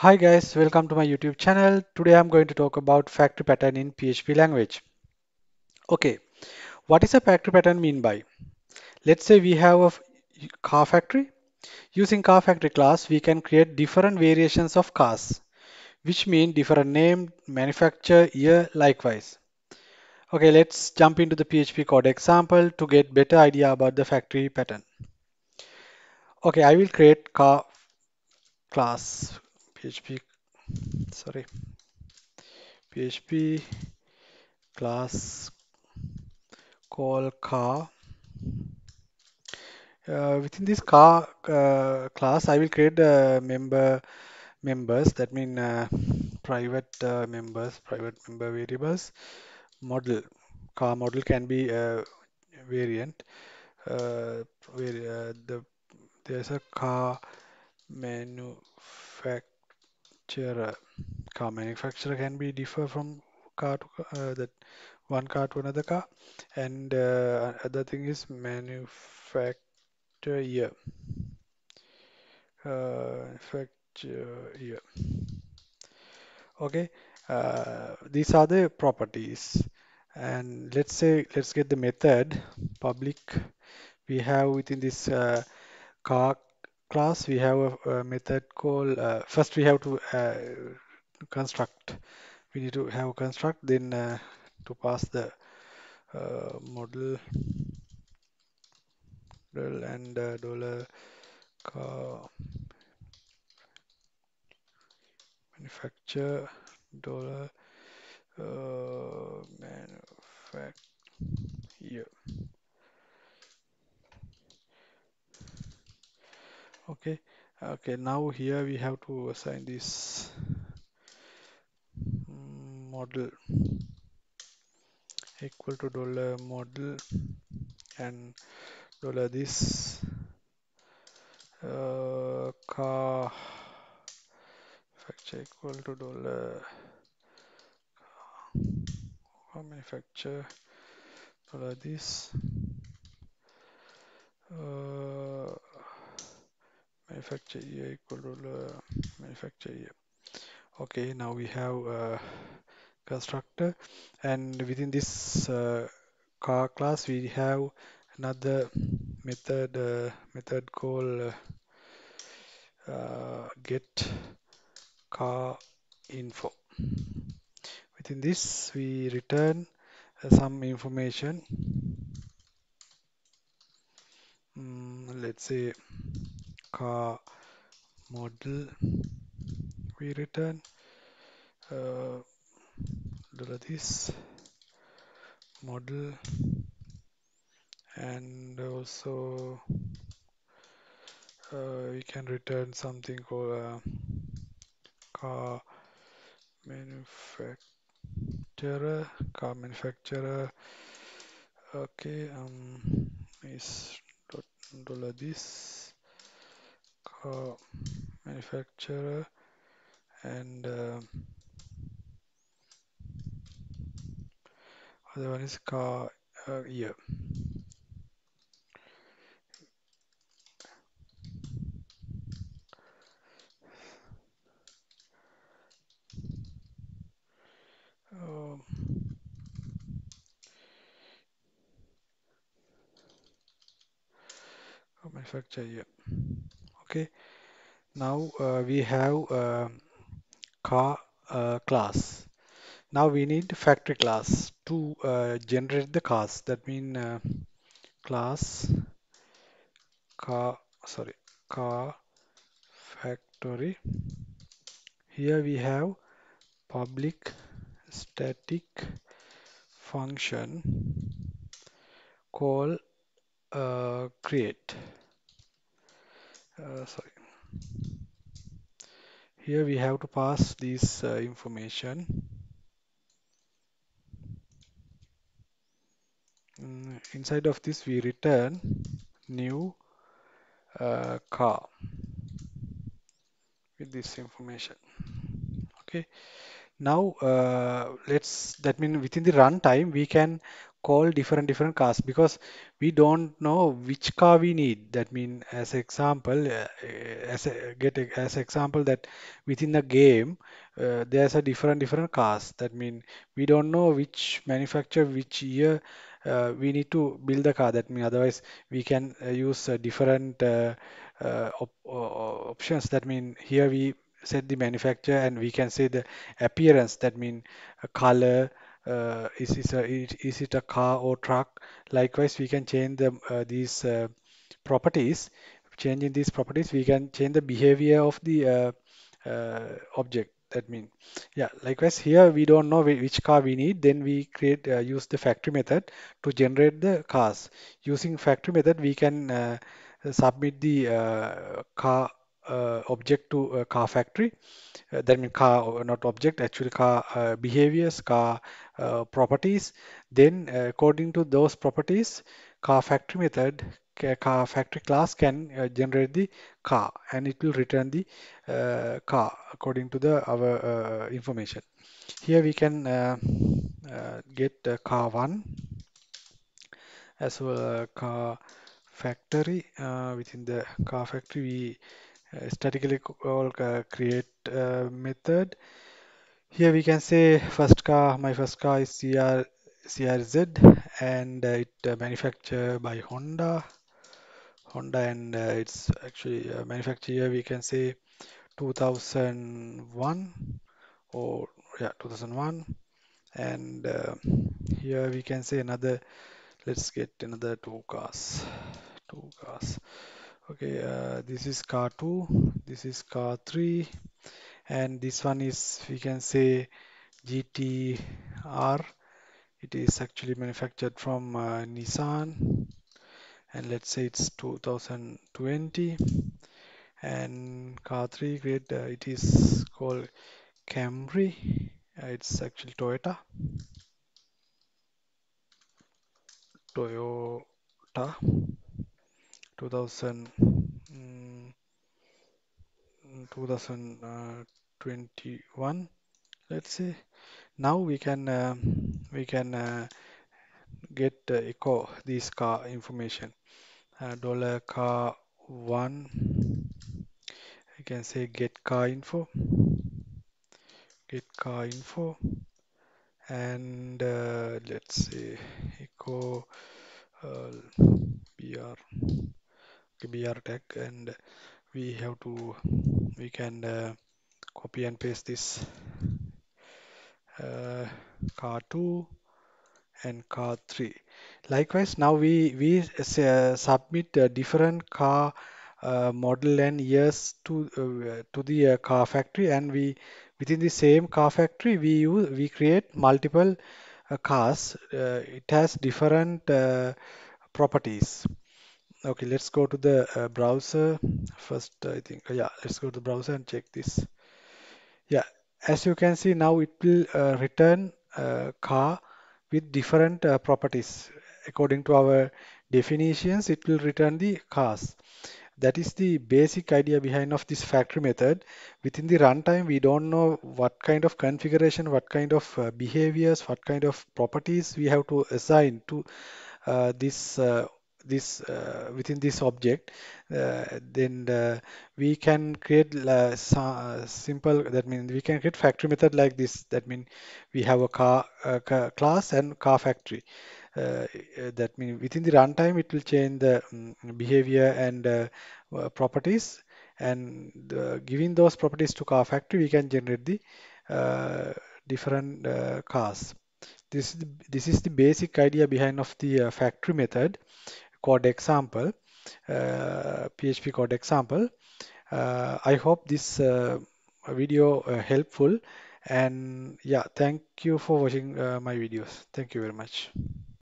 Hi guys, welcome to my YouTube channel. Today I'm going to talk about factory pattern in PHP language. Okay, what is a factory pattern mean by? Let's say we have a car factory. Using car factory class, we can create different variations of cars, which mean different name, manufacture, year, likewise. Okay, let's jump into the PHP code example to get better idea about the factory pattern. Okay, I will create car class PHP, sorry, PHP class call car. Uh, within this car uh, class, I will create uh, member members. That mean uh, private uh, members, private member variables. Model car model can be a variant. Uh, where uh, the there's a car manufacturer. Car manufacturer can be differ from car to uh, that one car to another car. And uh, other thing is manufacturer year. Uh, manufacture year. Okay. Uh, these are the properties. And let's say let's get the method public. We have within this uh, car class we have a, a method called uh, first we have to uh, construct. We need to have a construct then uh, to pass the uh, model model and uh, dollar car manufacture dollar uh, manufacture year. Okay. Okay. Now here we have to assign this mm, model equal to dollar model and dollar this uh, car manufacture equal to dollar car manufacture dollar this uh, manufacture equal to dollar manufacture. Okay. Now we have uh, constructor and within this uh, car class we have another method uh, method called uh, get car info within this we return uh, some information Mm, let's say car model. We return uh, this model and also uh, we can return something called uh, car manufacturer car manufacturer. Okay um is dollar this manufacturer and uh, other one is car uh, year um, car manufacturer year okay. Now uh, we have uh, car uh, class. Now we need factory class to uh, generate the cars. That mean uh, class car sorry car factory. Here we have public static function call uh, create uh, sorry. Here we have to pass this uh, information. Mm, inside of this we return new uh, car with this information. Okay. Now uh, let's that means within the runtime we can call different different cars because we don't know which car we need. That mean as example, uh, as a, get a, as example that within the game uh, there's a different different cars. That mean we don't know which manufacturer, which year uh, we need to build the car. That mean otherwise we can uh, use uh, different uh, uh, op options. That mean here we set the manufacturer and we can say the appearance. That mean color uh, is, is, a, is it a car or truck? Likewise, we can change the, uh, these uh, properties. Changing these properties, we can change the behavior of the uh, uh, object. That means yeah. Likewise, here we don't know which car we need. Then we create uh, use the factory method to generate the cars. Using factory method, we can submit the car uh, object to car factory uh, that means car not object actually car uh, behaviors car uh, properties then uh, according to those properties car factory method car factory class can uh, generate the car and it will return the uh, car according to the our information. Here we can get car 1 as well car factory within the car factory we uh, statically call uh, create uh, method Here we can say first car, my first car is CR, CRZ and uh, it uh, manufactured by Honda. Honda and uh, it's actually manufactured here we can say 2001 or yeah 2001 and uh, here we can say another let's get another two cars two cars okay uh, this is car 2 this is car 3 and this one is we can say GTR It is actually manufactured from uh, Nissan. And let's say it's 2020 and car 3 grade uh, it is called Camry. Uh, it's actually Toyota. Toyota. 2000 mm, 2021 let's say. Now we can uh, we can uh, get uh, echo this car information. Uh, dollar car one I can say get car info get car info and uh, let's say echo uh, br okay, br tag and we have to we can uh, copy and paste this uh, car 2 and car 3 likewise now we we uh, submit a different car uh, model and years to uh, to the uh, car factory. And we within the same car factory we use we create multiple uh, cars. It has different properties. Okay let's go to the browser first I think yeah let's go to the browser and check this. Yeah as you can see now it will uh, return a car with different uh, properties. According to our definitions it will return the cars. That is the basic idea behind of this factory method. Within the runtime, we don't know what kind of configuration, what kind of uh, behaviors, what kind of properties we have to assign to uh, this uh, this uh, within this object uh, then uh, we can create uh, simple that means we can create factory method like this. That means we have a car, uh, ca- class and car factory. Uh, uh, that means within the runtime it will change the mm, behavior and properties. And giving those properties to car factory we can generate the different cars. This is the, this is the basic idea behind of the uh, factory method code example, uh, PHP code example. Uh, I hope this uh, video uh, helpful and yeah, thank you for watching uh, my videos. Thank you very much.